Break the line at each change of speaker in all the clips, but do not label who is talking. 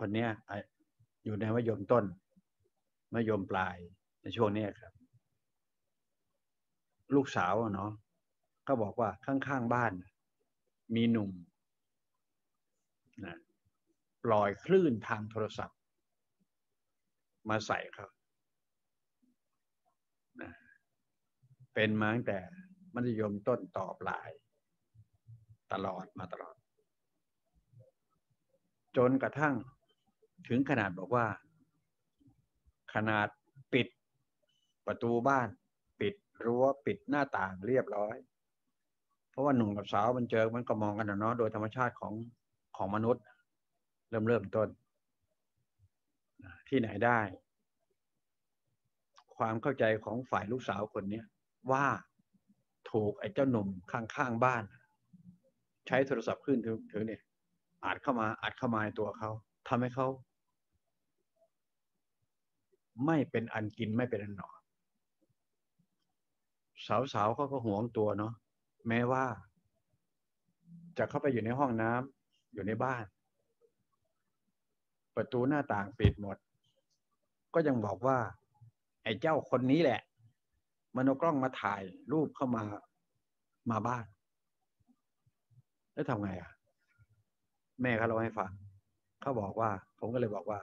คนเนี้ยอยู่ในมัธยมต้นมัธยมปลายในช่วงนี้ครับ ลูกสาวเนาะก็บอกว่าข้างๆบ้าน มีหนุ่มนะปล่อยคลื่นทางโทรศัพท์ มาใส่เขานะเป็นมาตั้งแต่มัธยมต้นต่อปลาย ตลอดมาตลอด จนกระทั่ง ถึงขนาดบอกว่า ขนาดปิดประตูบ้าน ปิดรั้วปิดหน้าต่างเรียบร้อย เพราะว่าหนุ่มกับสาวมันเจอมันก็มองกันนะเนาะโดยธรรมชาติของของมนุษย์ เริ่มเริ่มต้น ที่ไหนได้ ความเข้าใจของฝ่ายลูกสาวคนนี้ว่าถูกไอ้เจ้าหนุ่มข้างๆบ้าน ใช้โทรศัพท์ขึ้นถึงเนี่ยอาจเข้ามาอาจเข้ามาในตัวเขาทำให้เขา ไม่เป็นอันกินไม่เป็นอันนอนสาวๆเขาก็ห่วงตัวเนาะแม้ว่า จะเข้าไปอยู่ในห้องน้ำอยู่ในบ้าน ประตูหน้าต่างปิดหมด ก็ยังบอกว่า ไอ้เจ้าคนนี้แหละ มันเอากล้องมาถ่ายรูปเข้ามามาบ้าน แล้วทำไงอะ แม่เขาเล่าให้ฟังเขาบอกว่า ผมก็เลยบอกว่า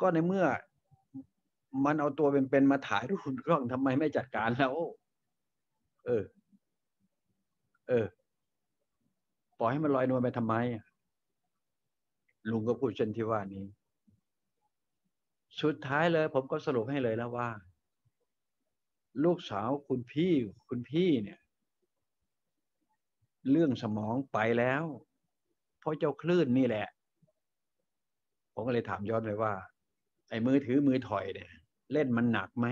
ก็ในเมื่อ มันเอาตัวเป็นๆมาถ่ายรูปกล้องทำไมไม่จัดการแล้ว เออ เออ ปล่อยให้มันลอยนวลไปทำไม ลุงก็พูดเช่นที่ว่านี้ สุดท้ายเลย ผมก็สรุปให้เลยแล้วว่า ลูกสาวคุณพี่คุณพี่เนี่ย เรื่องสมองไปแล้ว เพราะเจ้าคลื่นนี่แหละ ผมก็เลยถามย้อนเลยว่าไอ้มือถือมือถอยเนี่ย เล่นมันหนักไหม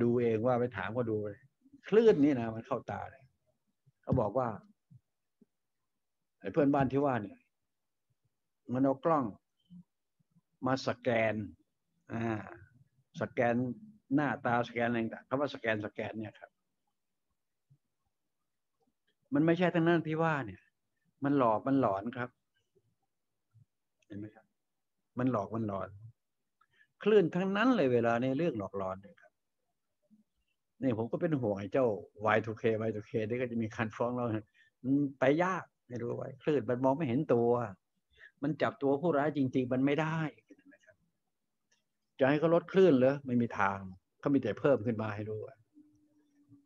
ดูเองว่าไปถามก็ดูเลยคลื่นนี่นะมันเข้าตาเลยเขาบอกว่าไอ้เพื่อนบ้านที่ว่าเนี่ย มันเอากล้องมาสแกน อ่า สแกนหน้าตาสแกนอะไรต่างคำว่าสแกนสแกนเนี่ยครับ มันไม่ใช่ทั้งนั้นที่ว่าเนี่ย มันหลอกมันหลอนครับ เห็นไหมครับ มันหลอกมันหลอน คลื่นทั้งนั้นเลยเวลาในเรื่องหลอกหลอนเนี่ยครับนี่ผมก็เป็นห่วงไอ้เจ้า Y2K Y2K นี่ก็จะมีการฟ้องเราไปยากไม่รู้ไว้คลื่นมันมองไม่เห็นตัว มันจับตัวผู้ร้ายจริง ๆ มันไม่ได้นะครับจะให้เขาลดคลื่นเหรอไม่มีทางเขามีแต่เพิ่มขึ้นมาให้รู้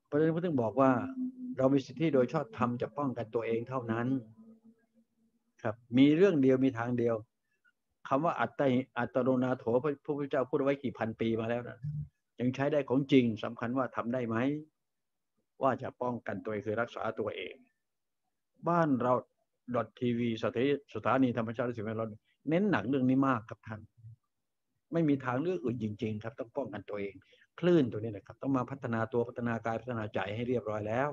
เพราะฉะนั้นผมถึงบอกว่า เรามีสิทธิโดยชอบทำจะป้องกันตัวเองเท่านั้น ครับ มีเรื่องเดียวมีทางเดียว คำว่าอัตตอัตโนนาโถพระพุทธเจ้าพูดไว้กี่พันปีมาแล้วนะยังใช้ได้ของจริงสำคัญว่าทำได้ไหม ว่าจะป้องกันตัวเองคือรักษาตัวเอง บ้านเราดอททีวีสถานีสถานีธรรมชาติสิ่งแวดล้อมเน้นหนักเรื่องนี้มากครับท่าน ไม่มีทางเลือกอื่นจริง ๆ ครับ ต้องป้องกันตัวเอง คลื่นตัวนี้นะครับ ต้องมาพัฒนาตัวพัฒนากายพัฒนาใจให้เรียบร้อยแล้ว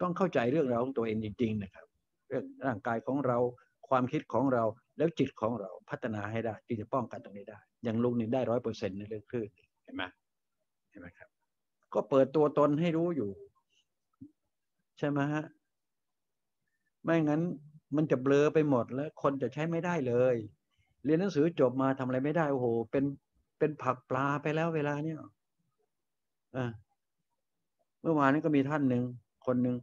ต้องเข้าใจเรื่องราวของตัวเองจริง ๆ นะครับ เรื่องร่างกายของเราความคิดของเรา แล้วจิตของเราพัฒนาให้ได้ที่จะป้องกันตรงนี้ได้ อย่างลุงนี่ได้ร้อยเปอร์เซ็นต์ในเรื่องคลื่นเห็นไหมเห็นไหมครับ ก็เปิดตัวตนให้รู้อยู่ ใช่ไหมฮะไม่งั้นมันจะเบลอไปหมดแล้ว คนจะใช้ไม่ได้เลย เรียนหนังสือจบมาทำอะไรไม่ได้โอ้โห เป็นเป็นผักปลาไปแล้วเวลาเนี้ยอ่าเมื่อวานนี้ก็มีท่านหนึ่งคนหนึ่ง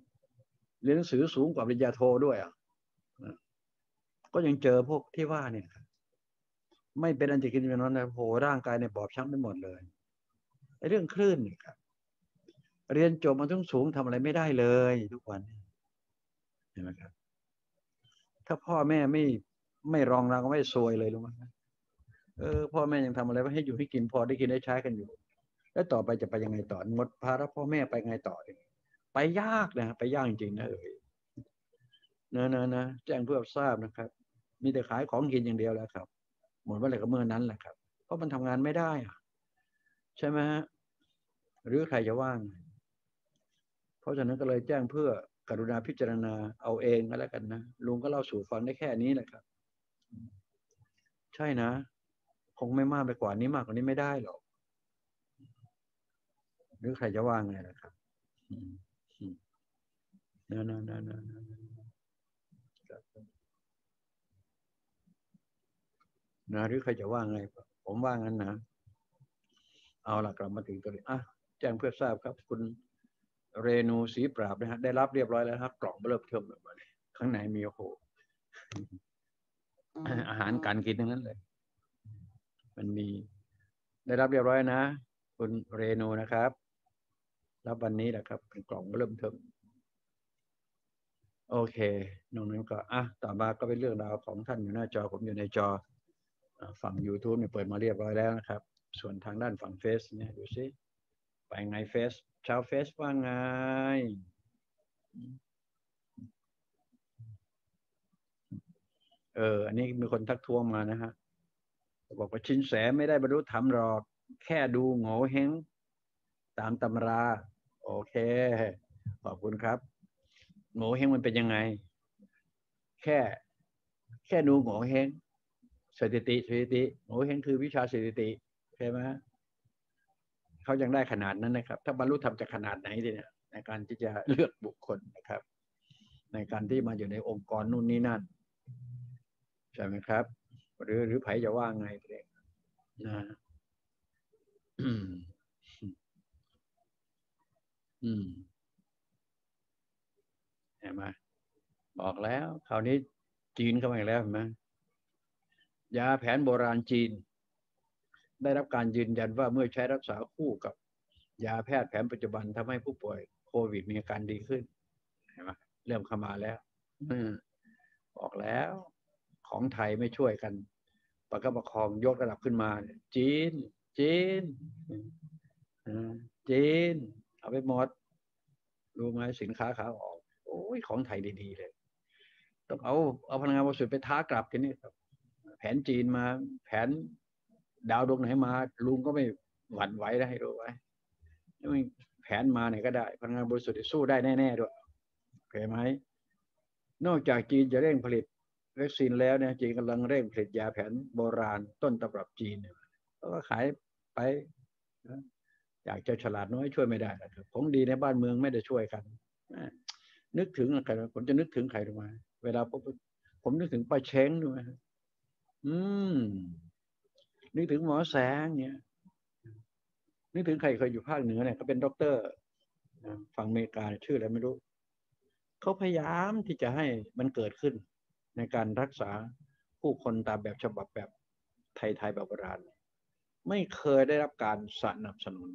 เรียนหนังสือสูงกว่าปริญญาโทด้วยอะ ก็ยังเจอพวกที่ว่าเนี่ยไม่เป็นอันจะกินเป็นนอนนะโหร่างกายเนี่ยบอบช้ำไปหมดเลยไอ้เรื่องคลื่นเนี่ยครับ เรียนจบมาต้องสูงทำอะไรไม่ได้เลยทุกวันเห็นไหมครับ ถ้าพ่อแม่ไม่ไม่รองรังไม่ซวยเลยรู้ไหมเออพ่อแม่ยังทำอะไรไว้ให้อยู่ให้กินพอได้กินได้ใช้กันอยู่ แล้วต่อไปจะไปยังไงต่อหมดภาระพ่อแม่ไปไงต่อไปยากนะไปยากจริงนะเอ่ยนะนะนะแจ้งเพื่อทราบนะครับ มีแต่ขายของกินอย่างเดียวแล้วครับ หมดเมื่อไหร่ก็เมื่อนั้นแหละครับ เพราะมันทำงานไม่ได้อะใช่ไหมฮะหรือใครจะว่าง เพราะฉะนั้นก็เลยแจ้งเพื่อกรุณาพิจารณาเอาเองก็แล้วกันนะลุงก็เล่าสู่ฟังได้แค่นี้แหละครับ ใช่นะ คงไม่มากไปกว่านี้มากกว่านี้ไม่ได้หรอก หรือใครจะว่างไงล่ะครับนั่นนั่นนั่นนั่น นะหรือใครจะว่าไง ผมว่างั้นนะ เอาละกลับมาถึงตัวนี้อะแจ้งเพื่อทราบครับ คุณเรนูสีปราบนะฮะได้รับเรียบร้อยแล้วครับกล่องเริ่มเทิมแบบนี้ข้างในมีโอ้โหอาหารการกินทั้งนั้นเลย มันมีได้รับเรียบร้อยนะ คุณเรนูนะครับรับวันนี้แหละครับ เป็นกล่องเริ่มเทิมโอเคนองนั้นก็อะต่อมาก็เป็นเรื่องราวของท่านอยู่หน้าจอผมอยู่ในจอ ฝั่ง YouTube เนี่ยเปิดมาเรียบร้อยแล้วนะครับ ส่วนทางด้านฝั่งเฟซเนี่ยดูซิไปไงเฟซชาวเฟซว่าไงเออ อันนี้มีคนทักท้วงมานะฮะ บอกว่าชินแสไม่ได้บรรลุธรรมหรอก แค่ดูโง่เฮงตามตำรา โอเค ขอบคุณครับโง่เฮงมันเป็นยังไง แค่ แค่ดูโง่เฮง สถิติสถิติโง่เฮงคือวิชาสถิติใช่ไหมเขายังได้ขนาดนั้นนะครับ ถ้าบรรลุธรรมจะขนาดไหนเนี่ยในการที่จะเลือกบุคคลนะครับ ในการที่มาอยู่ในองค์กรนู่นนี่นั่นใช่ไหมครับ หรือหรือไผจะว่าไงเด็กนะอืมอืมเห็นไหมบอกแล้ว คราวนี้จีนเข้ามาอีกแล้วเห็นไหม ยาแผนโบราณจีน ได้รับการยืนยันว่าเมื่อใช้รักษาคู่กับยาแพทย์แผนปัจจุบันทำให้ผู้ป่วยโควิดมีอาการดีขึ้นเห็นไหมเริ่มเข้ามาแล้วบอกแล้วของไทยไม่ช่วยกัน ประคับประคองยกระดับขึ้นมา จีน จีนจีน เอาไปหมดรู้ไหมสินค้าขาออก โอ้ยของไทยดีๆเลย ต้องเอาเอาพลังงานบริสุทธิ์ไปท้ากลับทีนี้ครับ แผนจีนมา แผนดาวดวงไหนมา ลุงก็ไม่หวั่นไหวได้ให้รู้ไว้แผนมาไหนก็ได้พลังงานบริสุทธิ์สู้ได้แน่ๆด้วยเห็นไหมนอกจากจีนจะเร่งผลิตวัคซีนแล้วเนี่ยจีนกำลังเร่งผลิตยาแผนโบราณต้นตำรับจีนเนี่ยก็ขายไปอยากจะฉลาดน้อยช่วยไม่ได้นะครับของดีในบ้านเมืองไม่ได้ช่วยกันนึกถึงใครผมจะนึกถึงใครรู้ไหมเวลาผมผมนึกถึงป้าเช้งด้วย อืมนึกถึงหมอแสงเนี่ยนึกถึงใครเคยอยู่ภาคเหนือเนี่ยเขาเป็นด็อกเตอร์ฝั่งอเมริกาชื่ออะไรไม่รู้เขาพยายามที่จะให้มันเกิดขึ้น ในการรักษาผู้คนตามแบบฉบับแบบไทยๆแบบโบราณไม่เคยได้รับการสนับสนุน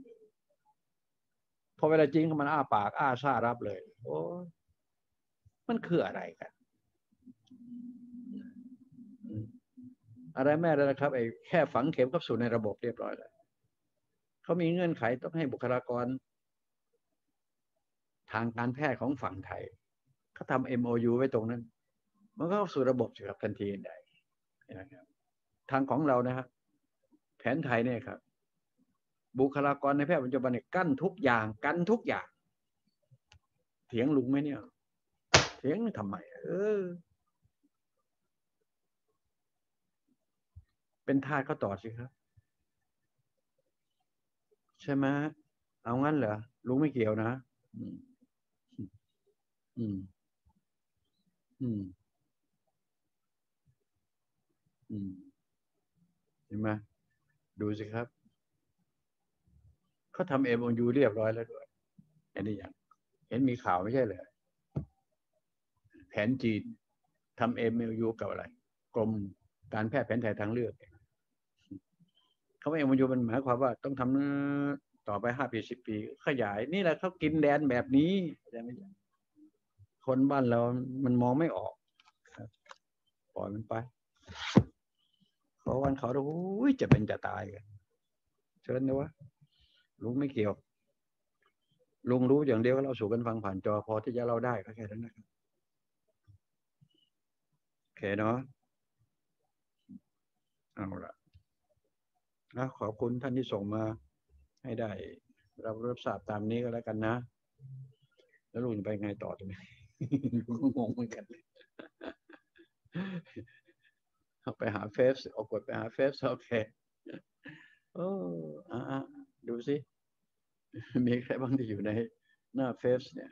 พอเวลาจริงมันอ้าปาก อ้าซ่ารับเลย โอ้มันคืออะไรกัน อะไรแม่เลยนะครับไอ้แค่ฝังเข็มเข้าสู่ในระบบเรียบร้อยแล้วเขามีเงื่อนไขต้องให้บุคลากร ทางการแพทย์ของฝั่งไทยเขาทำ MOU ไว้ตรงนั้น มันก็เข้าสู่ระบบสิครับทันทีได้นะครับทางของเรานะครับแผนไทยเนี่ยครับ บุคลากรในแพทย์ปัจจุบันเนี่ยกั้นทุกอย่างกันทุกอย่าง เถียงลุงไหมเนี่ย เถียงทำไม เออ เป็นทาสเขาต่อสิครับ ใช่ไหมเอางั้นเหรอลุงไม่เกี่ยวนะอืม อืม อืม อืมเห็นไหมดูสิครับเขาทำเอ็มยูเรียบร้อยแล้วด้วยอันนี้อย่างเห็นมีข่าวไม่ใช่เลยแผนจีนทำเอ็มยูกับอะไร กรมการแพทย์แผนไทยทางเลือกเขาไม่เอ็มยูมันหมายความว่าต้องทำต่อไปห้าปีสิบปี ขยาย นี่แหละเขากินแดนแบบนี้ใช่ไหมคนบ้านเรา มันมองไม่ออกปล่อยมันไปพอวันเขาดูจะเป็นจะตายกันเชิญนะวะลุงไม่เกี่ยวลุงรู้อย่างเดียวเราสู่กันฟังผ่านจอพอที่จะเล่าได้ก็แค่นั้นนะครับโอเคเนาะเอาละ นะขอบคุณท่านที่ส่งมาให้ได้รับรับทราบตามนี้ก็แล้วกันนะ แล้วลุงจะไปไงต่อตรงนี้ก็งงเหมือนกันเลยเอาไปหาเฟซเอากดไปหาเฟซโอเคโอ้อ่าดูสิ มีใครบ้างที่อยู่ในหน้าเฟซเนี่ย